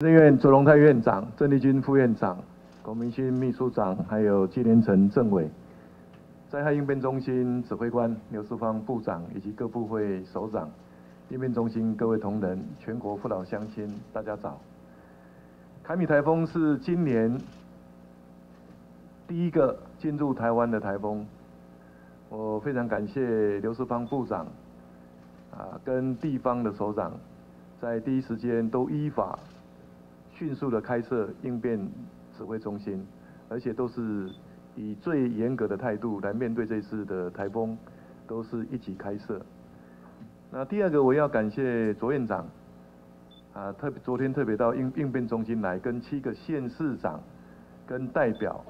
政院卓荣泰院长、郑丽君副院长、龚明鑫秘书长，还有纪连成政委，灾害应变中心指挥官刘世芳部长以及各部会首长，应变中心各位同仁，全国父老乡亲，大家早。凯米台风是今年第一个进入台湾的台风，我非常感谢刘世芳部长啊，跟地方的首长在第一时间都依法。迅速的开设应变指挥中心，而且都是以最严格的态度来面对这次的台风，都是一起开设。那第二个，我要感谢卓院长，啊，特别昨天特别到应应变中心来，跟七个县市长跟代表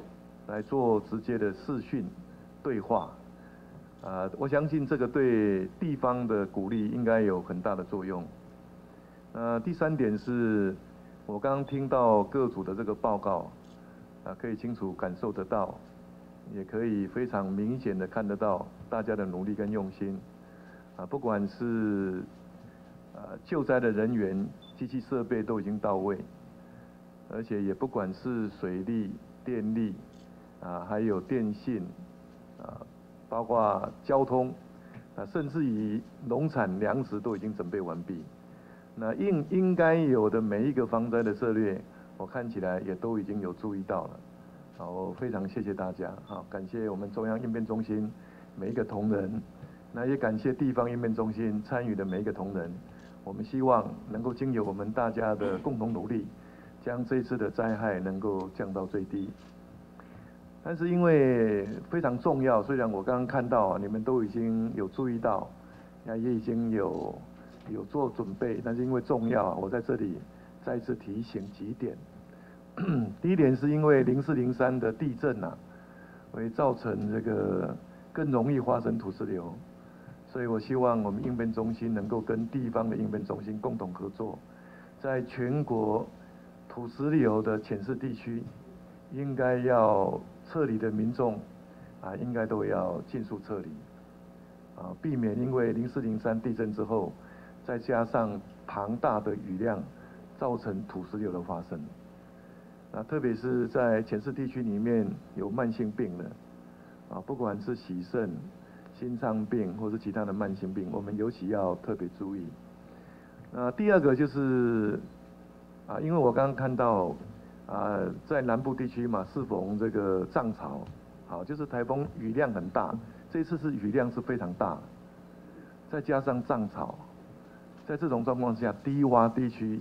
来做直接的视讯对话，啊，我相信这个对地方的鼓励应该有很大的作用。那，第三点是。我刚刚听到各组的这个报告，啊，可以清楚感受得到，也可以非常明显的看得到大家的努力跟用心，啊，不管是呃救灾的人员、机器设备都已经到位，而且也不管是水利、电力，啊，还有电信，啊，包括交通，啊，甚至于农产粮食都已经准备完毕。那应应该有的每一个防灾的策略，我看起来也都已经有注意到了。好，我非常谢谢大家，好，感谢我们中央应变中心每一个同仁，那也感谢地方应变中心参与的每一个同仁。我们希望能够经由我们大家的共同努力，将这次的灾害能够降到最低。但是因为非常重要，虽然我刚刚看到你们都已经有注意到，那也已经有。有做准备，但是因为重要啊，我在这里再次提醒几点。第一点是因为零四零三的地震呐，会造成这个更容易发生土石流，所以我希望我们应变中心能够跟地方的应变中心共同合作，在全国土石流的浅示地区，应该要撤离的民众啊，应该都要尽速撤离，啊，避免因为零四零三地震之后。再加上庞大的雨量，造成土石流的发生。那特别是在前市地区里面有慢性病的，啊，不管是洗肾、心脏病或是其他的慢性病，我们尤其要特别注意。那第二个就是，啊，因为我刚刚看到，啊，在南部地区嘛，适逢这个涨潮，好，就是台风雨量很大，这次是雨量是非常大，再加上涨潮。在这种状况下，低洼地区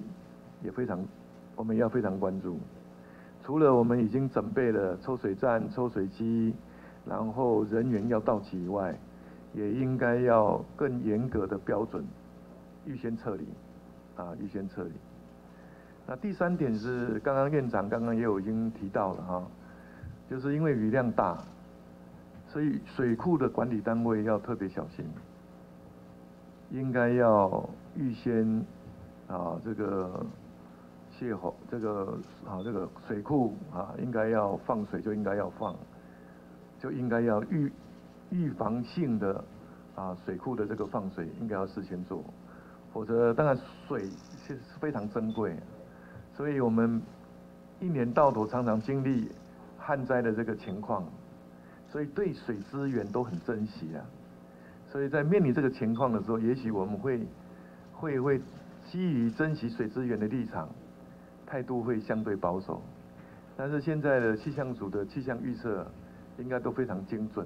也非常，我们要非常关注。除了我们已经准备了抽水站、抽水机，然后人员要到齐以外，也应该要更严格的标准，预先撤离，啊，预先撤离。那第三点是，刚刚院长刚刚也有已经提到了哈，就是因为雨量大，所以水库的管理单位要特别小心。应该要预先啊，这个泄洪，这个啊，这个水库啊，应该要放水就应该要放，就应该要预预防性的啊，水库的这个放水应该要事先做，否则当然水是非常珍贵，所以我们一年到头常常经历旱灾的这个情况，所以对水资源都很珍惜啊。所以在面临这个情况的时候，也许我们会会会基于珍惜水资源的立场，态度会相对保守。但是现在的气象组的气象预测应该都非常精准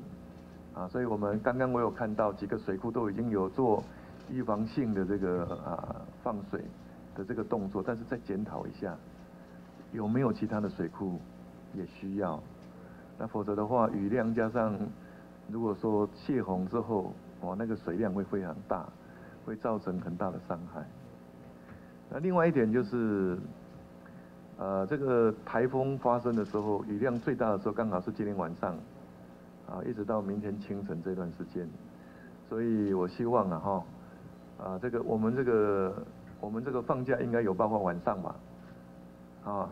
啊，所以我们刚刚我有看到几个水库都已经有做预防性的这个啊放水的这个动作，但是再检讨一下有没有其他的水库也需要。那否则的话，雨量加上如果说泄洪之后，哦，那个水量会非常大，会造成很大的伤害。那另外一点就是，呃，这个台风发生的时候，雨量最大的时候刚好是今天晚上，啊，一直到明天清晨这段时间。所以我希望啊，哈，啊，这个我们这个我们这个放假应该有包括晚上吧，啊，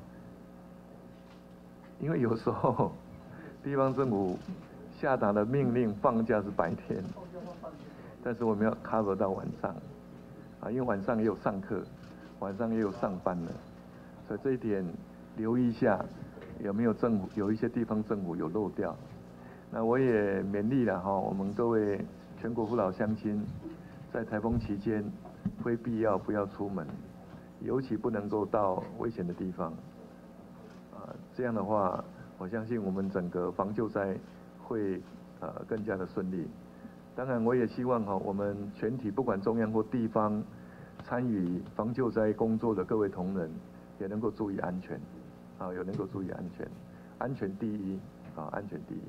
因为有时候 地方政府下达的命令放假是白天。但是我们要 cover 到晚上，啊，因为晚上也有上课，晚上也有上班的，所以这一点留意一下，有没有政府有一些地方政府有漏掉。那我也勉励了哈，我们各位全国父老乡亲，在台风期间，非必要不要出门，尤其不能够到危险的地方。啊，这样的话，我相信我们整个防救灾会呃更加的顺利。当然，我也希望哈，我们全体不管中央或地方参与防救灾工作的各位同仁，也能够注意安全，啊，也能够注意安全，安全第一，啊，安全第一。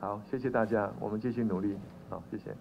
好，谢谢大家，我们继续努力，好，谢谢。